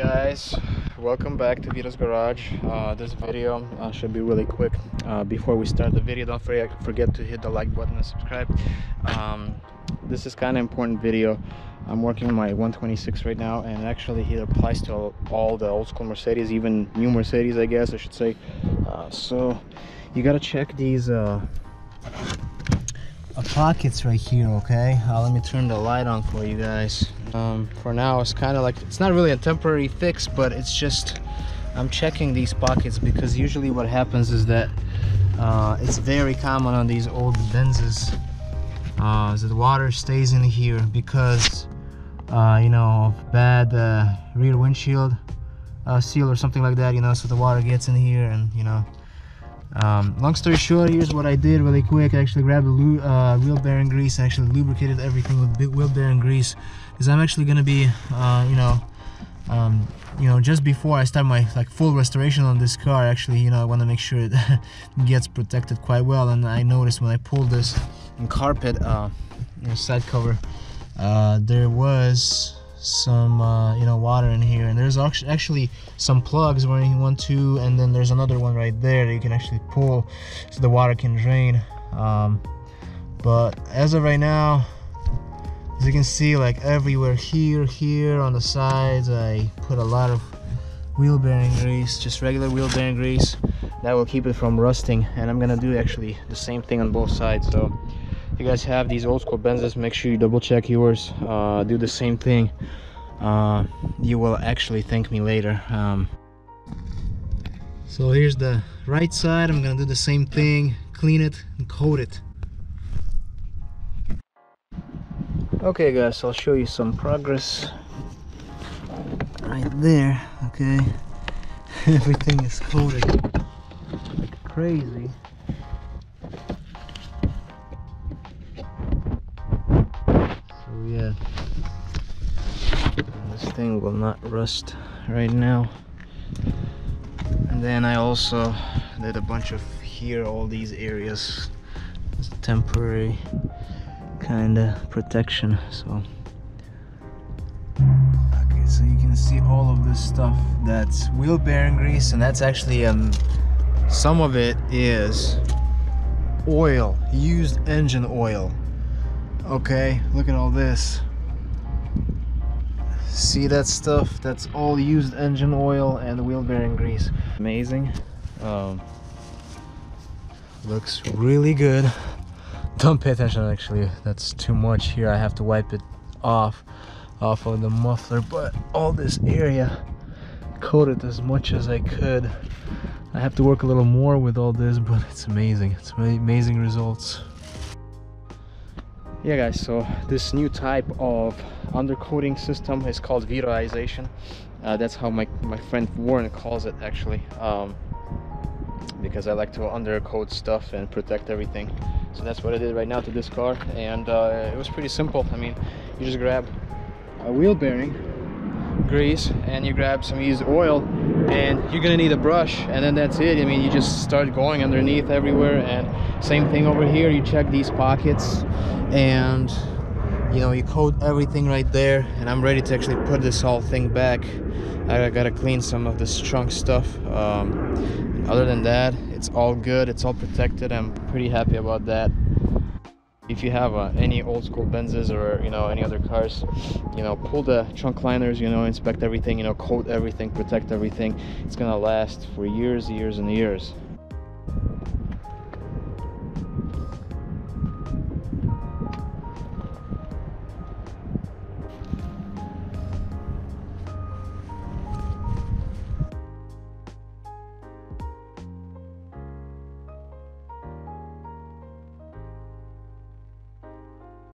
guys welcome back to Vito's Garage. Uh, this video uh, should be really quick. Uh, before we start the video don't forget, to hit the like button and subscribe. Um, this is kind of important video. I'm working on my 126 right now and actually it applies to all, all the old school Mercedes even new Mercedes I guess I should say. Uh, so you gotta check these uh, pockets right here okay? Uh, let me turn the light on for you guys um, for now it's kind of like it's not really a temporary fix but it's just I'm checking these pockets because usually what happens is that uh, it's very common on these old Benzes uh, the water stays in here because uh, you know bad uh, rear windshield uh, seal or something like that you know so the water gets in here and you know um, long story short here's what I did really quick. I actually grabbed the uh, wheel bearing grease and actually lubricated everything with wheel bearing grease because I'm actually gonna be uh, you know um, you know just before I start my like full restoration on this car actually you know I want to make sure it gets protected quite well and I noticed when I pulled this carpet uh, you know, side cover uh, there was some uh, you know water in here. And there's actually some plugs where you want to and then there's another one right there that you can actually pull so the water can drain. Um, but as of right now as you can see like everywhere here here on the sides I put a lot of wheel bearing grease just regular wheel bearing grease. That will keep it from rusting. And I'm gonna do actually the same thing on both sides. So you guys have these old school Benzes make sure you double check yours. Uh, do the same thing. Uh, you will actually thank me later. Um, so here's the right side. I'm gonna do the same thing. Clean it and coat it. Okay guys I'll show you some progress. Right there okay. Everything is coated. Like crazy thing will not rust right now. And then I also did a bunch of here all these areas. It's temporary kind of protection so. Okay so you can see all of this stuff that's wheel bearing grease and that's actually um some of it is oil used engine oil. Okay look at all this see that stuff? That's all used engine oil and wheel bearing grease. Amazing. Um, looks really good. Don't pay attention actually. That's too much here. I have to wipe it off off of the muffler but all this area coated as much as I could. I have to work a little more with all this but it's amazing. It's amazing results yeah guys so this new type of undercoating system is called vitoization uh, that's how my, my friend Warren calls it actually um, because I like to undercoat stuff and protect everything. So that's what I did right now to this car and uh, it was pretty simple. I mean you just grab a wheel bearing grease and you grab some used oil and you're gonna need a brush and then that's it. I mean you just start going underneath everywhere and same thing over here. You check these pockets and you know you coat everything right there and I'm ready to actually put this whole thing back. I gotta clean some of this trunk stuff um, other than that it's all good it's all protected I'm pretty happy about that. If you have uh, any old school Benzes or you know any other cars you know pull the trunk liners you know inspect everything you know coat everything protect everything. It's gonna last for years years and years